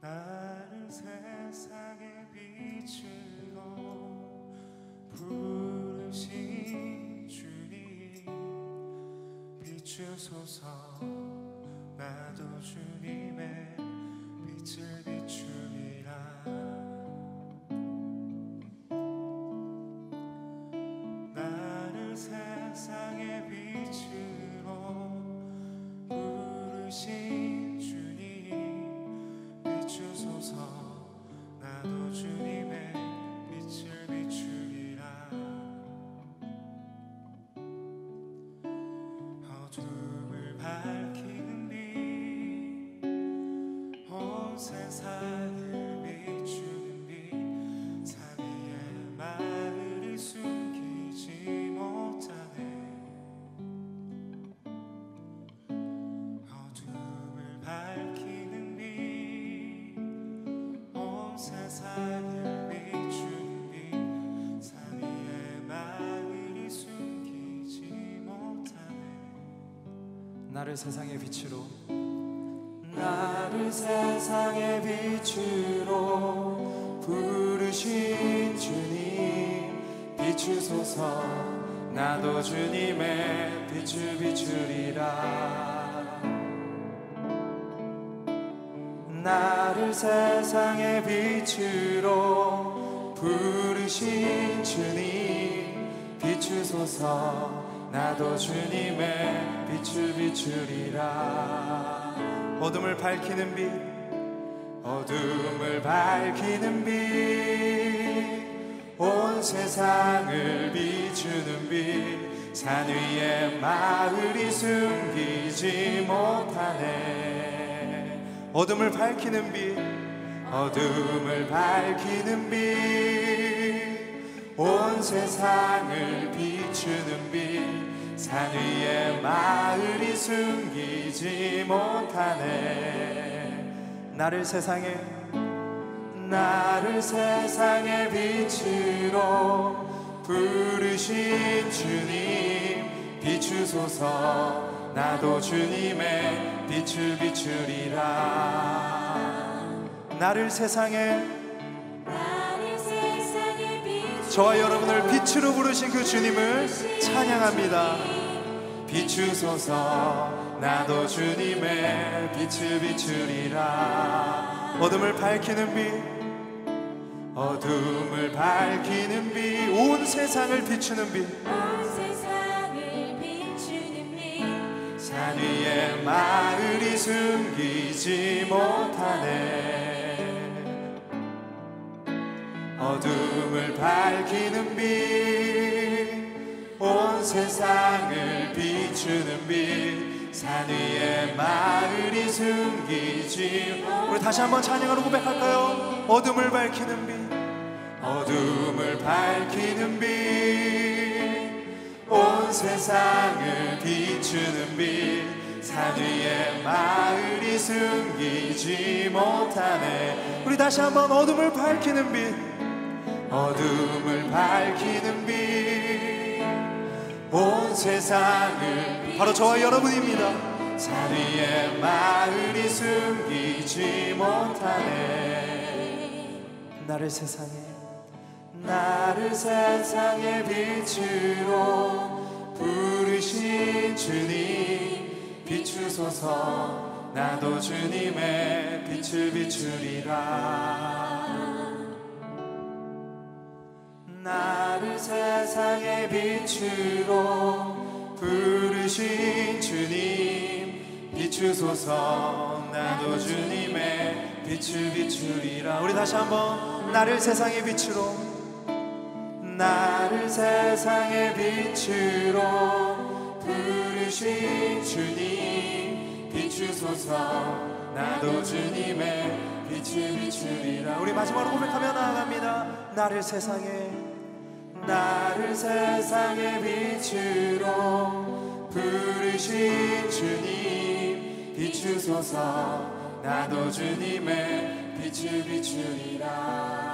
나를 세상의 빛으로 부르신 주님 비추소서 나도 주님의 빛을 비추리 비추소서. 나도 주님의 빛을 비추리라. 어둠을 밝히는 빛온 세상 나를 세상의 빛으로. 나를 세상의 빛으로 부르신 주님 비추소서. 나도 주님의 빛을 비추리라 나를 세상의 빛으로 부르신 주님 비추소서. 나도 주님의 빛을 비추리라. 어둠을 밝히는 빛 어둠을 밝히는 빛. 온 세상을 비추는 빛 산 위에 마을이 숨기지 못하네 어둠을 밝히는 빛 어둠을 밝히는 빛 온 세상을 비추는 빛 산 위에 마을이 숨기지 못하네. 나를 세상에 나를 세상의 빛으로 부르신 주님 비추소서 나도 주님의 빛을 비추리라. 나를 세상에 저와 여러분을 빛으로 부르신 그 주님을 찬양합니다. 비추소서. 나도 주님의 빛을 비추리라. 어둠을 밝히는 빛 어둠을 밝히는 빛 온 세상을 비추는 빛 위에 마을이 숨기지 못하네. 어둠을 밝히는 빛 온 세상을 비추는 빛 산 위에 마을이 숨기지 우리 다시 한번 찬양으로 고백할까요? 어둠을 밝히는 빛 어둠을 밝히는 빛온 세상을 비추는 빛 산 위에 마을이 숨기지 못하네. 우리 다시 한번 어둠을 밝히는 빛 어둠을 밝히는 빛온 세상을 바로 저와 여러분입니다. 산 위에 마을이 숨기지 못하네. 나를 세상에 나를 세상의 빛으로 비추소서. 나도 주님의 빛을 비추리라. 나를 세상의 빛으로 부르신 주님 비추소서. 나도 주님의 빛을 비추리라. 우리 다시 한번 나를 세상의 빛으로 나를 세상의 빛으로 부르신 주님 비추소서. 나도 주님의 빛을 비추리라. 우리 마지막으로 고백하며 나아갑니다. 나를 세상에 나를 세상의 빛으로 부르신 주님 비추소서. 나도 주님의 빛을 비추리라